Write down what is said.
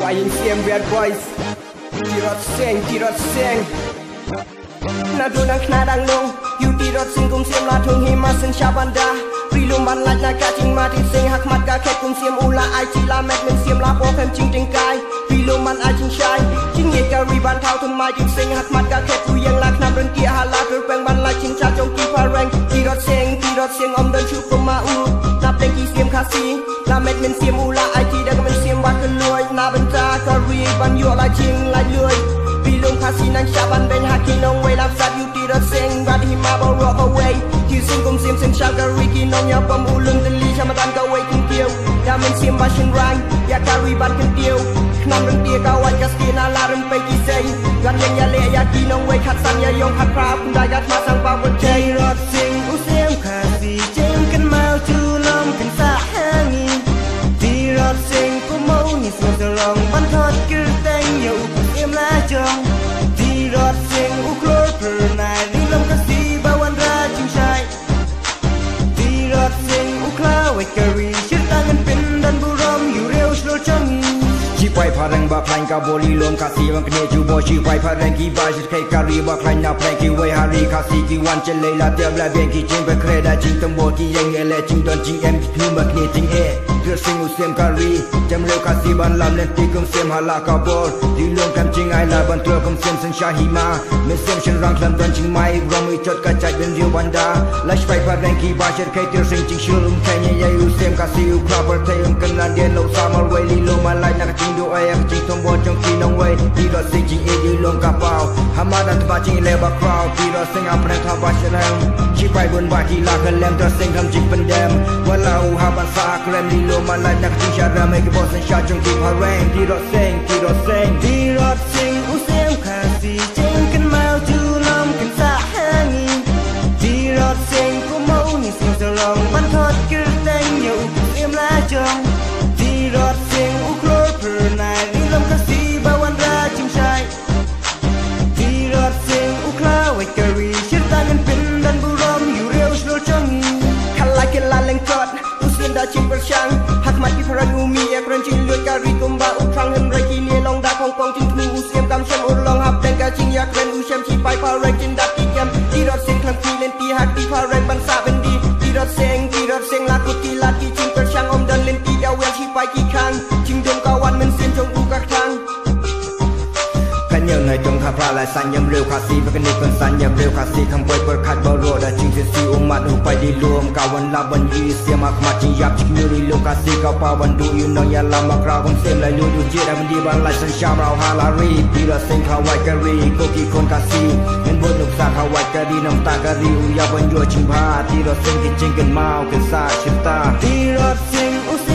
YMCM Weird Boys ទីរត់សៀងទីរត់សៀងណាដូនខ្នាដាងនងយូទីរត់សៀងគុំសៀមឡាធងហ៊ីម៉ាសិនឆាបានដាព្រីលុំបានឡាច់ណាកាជីងម៉ាទីសៀងហាក់ម៉ាត់កាខេគុំសៀមអ៊ូឡាអៃជីឡាម៉ែកមិនសៀមឡាពោខេមជីងទីងកាយព្រីលុំបានអៃជីងឆាយជីងញេការីបានថៅធំម៉ាជីងសៀងហាក់ម៉ាត់កាខេគូយ៉ាងឡាខ្នាប់រឹងគៀហាឡាព្រឹងបានឡាច់ជីងឆាចុងគីផរត់សៀងអំដនឈូកុំម៉ាអ៊ូតាប់តែគីសៀមខាស៊ីឡាមេតមិនសៀមអ៊ូឡាអៃជីដែលមិនសៀមវ៉ាកលួយណាបន្តាក៏រីបានយោឡាជាងឡាលួយពីលំខាស៊ីណានឆាបានបេនហាគីនងវេឡាប់សាត់យូទីរត់សៀងវ៉ាឌីម៉ាបរកអវេគីសៀមគុំសៀមសៀមឆាការីគីនងញ៉ាបំអ៊ូលឹងទលីឆាមតានកវេគីគៀវយ៉ាមិនសៀមវ៉ាឈិនរ៉ៃយ៉ាការីបានគីគៀវខ្ញុំរំទាកោអាចកាស្គីណាឡារំពេគីសេងយ៉ាយ៉ាយ៉ាលេយ៉ាគីនងវេខាត់សាំងយ៉ាយងខាត់ប្រាប់ដាយ៉ាថ្មាសាំង parang ba khlain ka boli lom ka si wang kne ju bo shi wai parang ki ba shi kai ka ri ba khlain na prai ki wai hari ka si ki wan che le la te bla ben ki chen ba kre da jing tam bo ki yang ele jing don jing em ki thu ma kne jing e dir sing u sem ka ri jam leo ka si ban lam len ti kum sem hala ka bor di lom kam jing ai la ban tro kum sem sang sha hi ma me sem shin rang klam don jing mai rom i chot ka chai ben riu ban da la shpai parang ki ba shi kai dir sing jing shulum kai ne ya u sem ka si u ក៏សិជាយយលងកបោហាមាដបាជីលេបក្រោពីរសិងអប្រេថាបាឆ្លងជីបៃបុនបាជីឡាកលែមត្រសិងខំជីបណ្ដែមវឡៅហាបាសាក្លែមលីលមឡៃដាក់ជីជារមេកបោសិនជាជុងគីផរ៉េងទីរសិងទីរសិងទីរសិងឧសៀវខាស៊ីចេងកិនមកជូលំកិនសាហាងីទីរសិងគុំមកនេះសិងទៅឡងបានថតគឺតែងយកអៀមឡាចងទីរសិង Gary Shit tangan pin dan buram You real slow chung Kalai kelaleng cot Usin dah cing bersyang Hak mati peran umi Ya kerancin luat kari kumar ันยังไงจงทาพราลายสันยัเร็วขาสีพักนิคนสันยัเร็วขาสีทำเปิดเปิดขาดบอรัวได้จิงเสียสีอุมาดูไปดีรวมกาวันลาบันยีเสียมากมาจียับชิมือรีลูกาสีกาปาวันดูอยู่นองยาลามากราวคนเสียมลายลูอยู่เจดามันดีบันไหลสันชาเราฮาลารีพีระเซนขาวไวกะรีกกี้คนกาสีเห็นบนหนุกตาขาวไวกะรีน้ำตากะรีอุยาบันยัวชิมพาทีระเซนกินจิงกันเมากินซาชิตาทีระเซนอุเซ